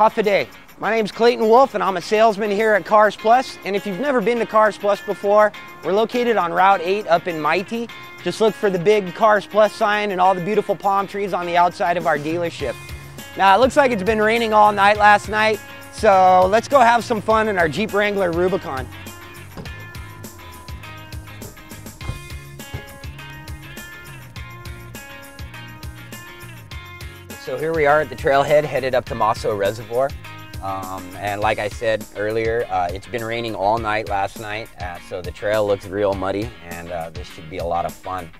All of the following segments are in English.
Hafa Adai. My name's Clayton Wolfe and I'm a salesman here at Cars Plus. And if you've never been to Cars Plus before, we're located on Route 8 up in Maite. Just look for the big Cars Plus sign and all the beautiful palm trees on the outside of our dealership. Now it looks like it's been raining all night last night, so let's go have some fun in our Jeep Wrangler Rubicon. So here we are at the trailhead headed up to Masso Reservoir. Um, and like I said earlier, uh, it's been raining all night last night, uh, so the trail looks real muddy and uh, this should be a lot of fun.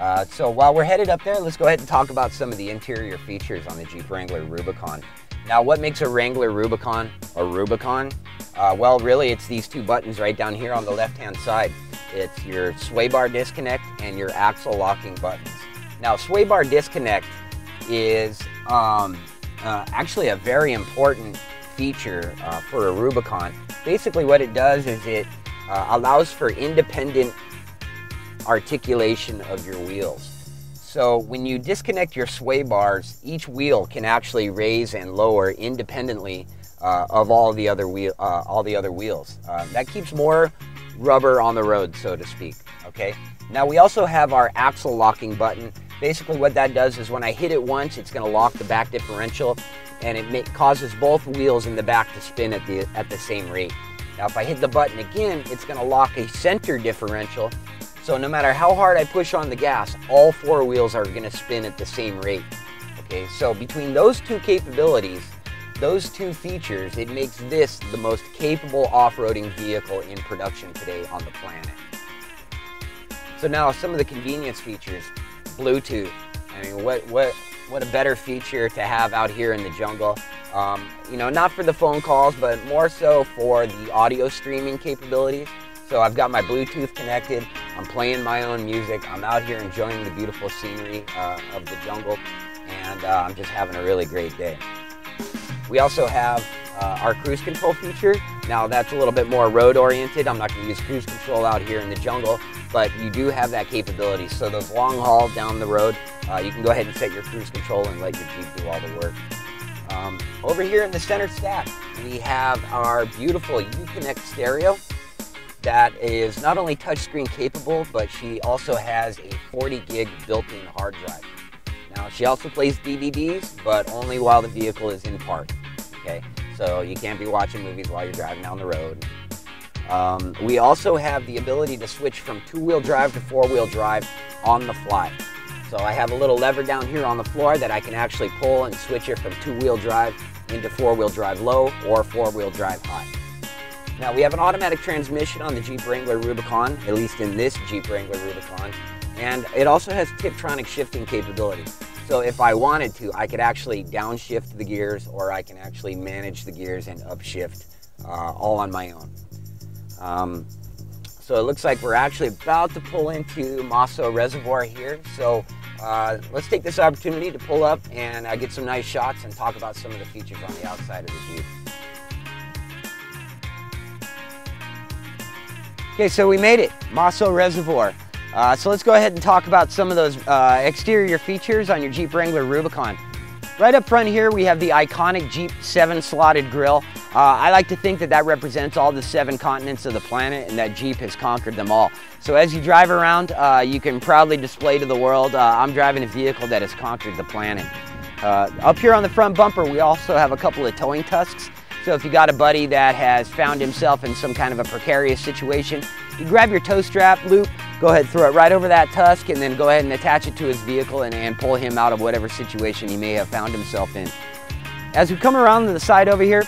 Uh, so while we're headed up there, let's go ahead and talk about some of the interior features on the Jeep Wrangler Rubicon. Now what makes a Wrangler Rubicon a Rubicon? Uh, well really it's these two buttons right down here on the left hand side. It's your sway bar disconnect and your axle locking buttons. Now sway bar disconnect is um, uh, actually a very important feature uh, for a Rubicon. Basically what it does is it uh, allows for independent articulation of your wheels. So when you disconnect your sway bars, each wheel can actually raise and lower independently uh, of all the other wheel, uh, all the other wheels. Uh, that keeps more rubber on the road, so to speak. Okay. Now we also have our axle locking button. Basically what that does is when I hit it once, it's going to lock the back differential and it causes both wheels in the back to spin at the, at the same rate. Now if I hit the button again, it's going to lock a center differential. So no matter how hard I push on the gas, all four wheels are going to spin at the same rate. Okay, so between those two capabilities, those two features, it makes this the most capable off-roading vehicle in production today on the planet. So now some of the convenience features, Bluetooth. I mean, what, what, what a better feature to have out here in the jungle. Um, you know, not for the phone calls, but more so for the audio streaming capabilities. So I've got my Bluetooth connected, I'm playing my own music, I'm out here enjoying the beautiful scenery uh, of the jungle, and uh, I'm just having a really great day. We also have uh, our cruise control feature. Now that's a little bit more road oriented. I'm not going to use cruise control out here in the jungle, but you do have that capability. So those long haul down the road, uh, you can go ahead and set your cruise control and let your Jeep do all the work. Um, over here in the center stack, we have our beautiful Uconnect stereo that is not only touchscreen capable, but she also has a 40 gig built-in hard drive. Now she also plays DVDs, but only while the vehicle is in park. Okay, so you can't be watching movies while you're driving down the road. Um, we also have the ability to switch from two-wheel drive to four-wheel drive on the fly. So I have a little lever down here on the floor that I can actually pull and switch it from two-wheel drive into four-wheel drive low or four-wheel drive high. Now we have an automatic transmission on the Jeep Wrangler Rubicon, at least in this Jeep Wrangler Rubicon, and it also has Tiptronic shifting capability. So if I wanted to, I could actually downshift the gears or I can actually manage the gears and upshift uh, all on my own. Um, so it looks like we're actually about to pull into Masso Reservoir here. So uh, let's take this opportunity to pull up and uh, get some nice shots and talk about some of the features on the outside of the Jeep. Okay, so we made it, Masso Reservoir. Uh, so let's go ahead and talk about some of those uh, exterior features on your Jeep Wrangler Rubicon. Right up front here, we have the iconic Jeep 7-slotted grille. Uh, I like to think that that represents all the seven continents of the planet and that Jeep has conquered them all. So as you drive around, uh, you can proudly display to the world, uh, I'm driving a vehicle that has conquered the planet. Uh, up here on the front bumper, we also have a couple of towing tusks. So if you got a buddy that has found himself in some kind of a precarious situation, you grab your tow strap loop, go ahead throw it right over that tusk and then go ahead and attach it to his vehicle and, and pull him out of whatever situation he may have found himself in. As we come around to the side over here,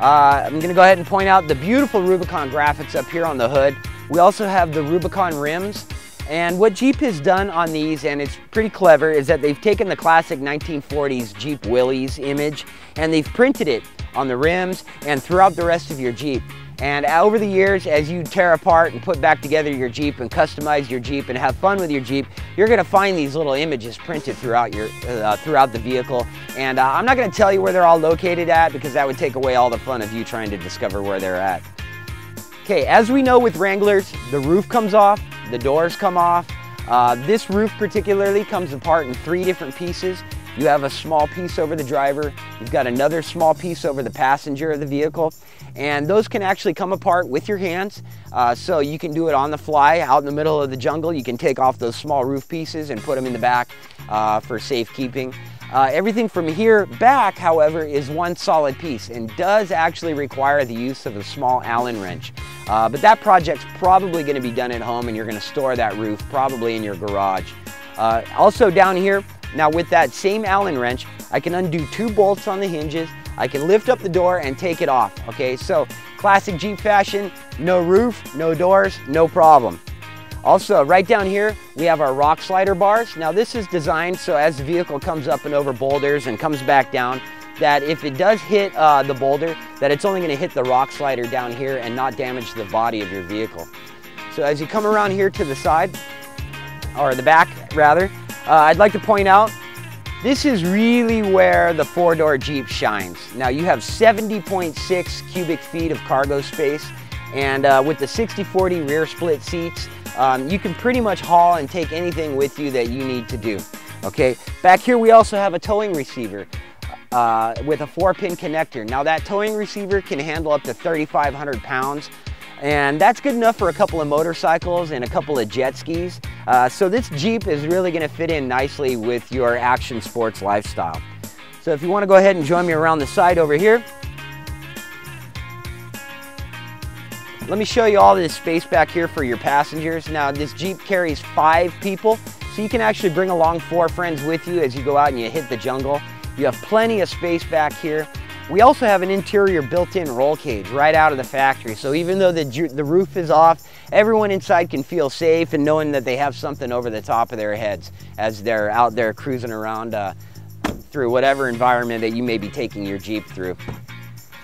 uh, I'm gonna go ahead and point out the beautiful Rubicon graphics up here on the hood. We also have the Rubicon rims. And what Jeep has done on these, and it's pretty clever, is that they've taken the classic 1940s Jeep Willys image and they've printed it on the rims and throughout the rest of your Jeep. And over the years, as you tear apart and put back together your Jeep and customize your Jeep and have fun with your Jeep, you're gonna find these little images printed throughout, your, uh, throughout the vehicle. And uh, I'm not gonna tell you where they're all located at because that would take away all the fun of you trying to discover where they're at. Okay, as we know with Wranglers, the roof comes off, the doors come off. Uh, this roof particularly comes apart in three different pieces you have a small piece over the driver, you've got another small piece over the passenger of the vehicle, and those can actually come apart with your hands. Uh, so you can do it on the fly out in the middle of the jungle. You can take off those small roof pieces and put them in the back uh, for safekeeping. Uh, everything from here back, however, is one solid piece and does actually require the use of a small Allen wrench. Uh, but that project's probably going to be done at home and you're going to store that roof probably in your garage. Uh, also down here, now with that same Allen wrench, I can undo two bolts on the hinges. I can lift up the door and take it off. Okay, so classic Jeep fashion, no roof, no doors, no problem. Also, right down here, we have our rock slider bars. Now this is designed so as the vehicle comes up and over boulders and comes back down, that if it does hit uh, the boulder, that it's only gonna hit the rock slider down here and not damage the body of your vehicle. So as you come around here to the side, or the back rather, uh, I'd like to point out, this is really where the four-door Jeep shines. Now you have 70.6 cubic feet of cargo space, and uh, with the 60-40 rear split seats, um, you can pretty much haul and take anything with you that you need to do. Okay, back here we also have a towing receiver uh, with a four pin connector. Now that towing receiver can handle up to 3,500 pounds and that's good enough for a couple of motorcycles and a couple of jet skis. Uh, so this Jeep is really gonna fit in nicely with your action sports lifestyle. So if you wanna go ahead and join me around the side over here, Let me show you all this space back here for your passengers. Now this Jeep carries five people, so you can actually bring along four friends with you as you go out and you hit the jungle. You have plenty of space back here. We also have an interior built-in roll cage right out of the factory. So even though the, the roof is off, everyone inside can feel safe and knowing that they have something over the top of their heads as they're out there cruising around uh, through whatever environment that you may be taking your Jeep through.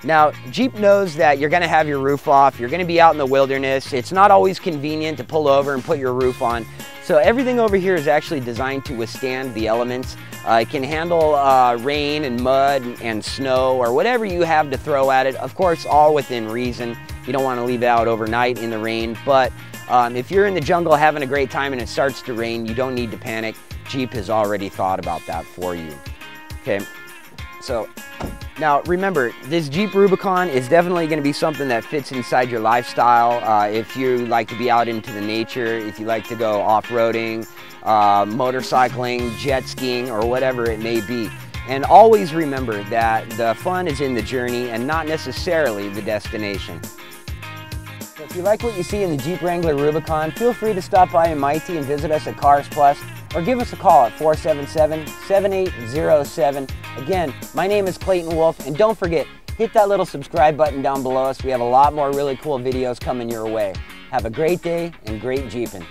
Now, Jeep knows that you're gonna have your roof off, you're gonna be out in the wilderness. It's not always convenient to pull over and put your roof on. So everything over here is actually designed to withstand the elements. Uh, it can handle uh, rain and mud and snow or whatever you have to throw at it. Of course, all within reason. You don't wanna leave it out overnight in the rain, but um, if you're in the jungle having a great time and it starts to rain, you don't need to panic. Jeep has already thought about that for you. Okay, so now remember, this Jeep Rubicon is definitely going to be something that fits inside your lifestyle. Uh, if you like to be out into the nature, if you like to go off-roading, uh, motorcycling, jet skiing, or whatever it may be. And always remember that the fun is in the journey and not necessarily the destination. If you like what you see in the Jeep Wrangler Rubicon, feel free to stop by in Maite and visit us at Cars Plus or give us a call at 477-7807. Again, my name is Clayton Wolfe, and don't forget, hit that little subscribe button down below us. We have a lot more really cool videos coming your way. Have a great day and great Jeeping.